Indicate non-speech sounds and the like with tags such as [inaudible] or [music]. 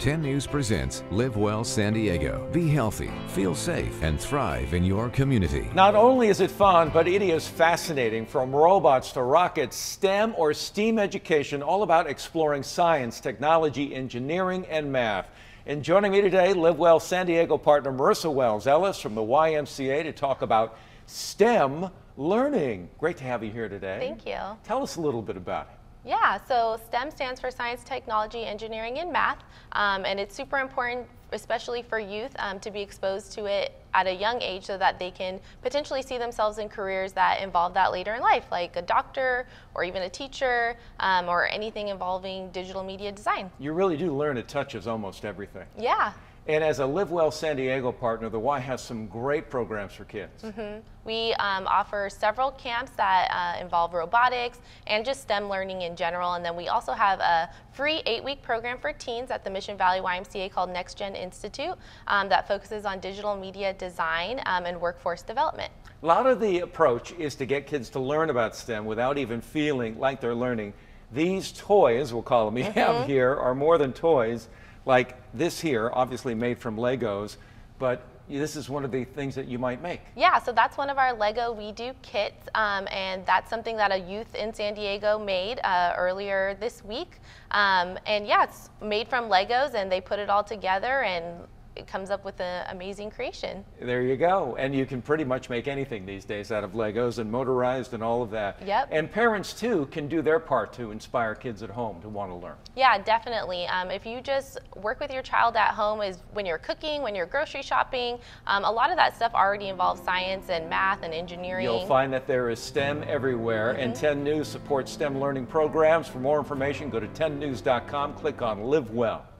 10 News presents Live Well San Diego. Be healthy, feel safe, and thrive in your community. Not only is it fun, but it is fascinating. From robots to rockets, STEM or STEAM education, all about exploring science, technology, engineering, and math. And joining me today, Live Well San Diego partner Marissa Wells Ellis from the YMCA to talk about STEM learning. Great to have you here today. Thank you. Tell us a little bit about it. Yeah, so STEM stands for science, technology, engineering, and math. Um, and it's super important, especially for youth, um, to be exposed to it at a young age so that they can potentially see themselves in careers that involve that later in life, like a doctor or even a teacher um, or anything involving digital media design. You really do learn it touches almost everything. Yeah. And as a Live Well San Diego partner, the Y has some great programs for kids. Mm -hmm. We um, offer several camps that uh, involve robotics and just STEM learning in general. And then we also have a free eight week program for teens at the Mission Valley YMCA called Next Gen Institute um, that focuses on digital media design um, and workforce development. A lot of the approach is to get kids to learn about STEM without even feeling like they're learning. These toys, we'll call them, we [laughs] mm -hmm. have here are more than toys like this here, obviously made from Legos, but this is one of the things that you might make. Yeah, so that's one of our Lego WeDo kits, um, and that's something that a youth in San Diego made uh, earlier this week. Um, and yeah, it's made from Legos, and they put it all together and it comes up with an amazing creation. There you go. And you can pretty much make anything these days out of Legos and motorized and all of that. Yep. And parents too can do their part to inspire kids at home to want to learn. Yeah, definitely. Um, if you just work with your child at home is when you're cooking, when you're grocery shopping, um, a lot of that stuff already involves science and math and engineering. You'll find that there is STEM everywhere mm -hmm. and 10 News supports STEM learning programs. For more information, go to 10news.com, click on Live Well.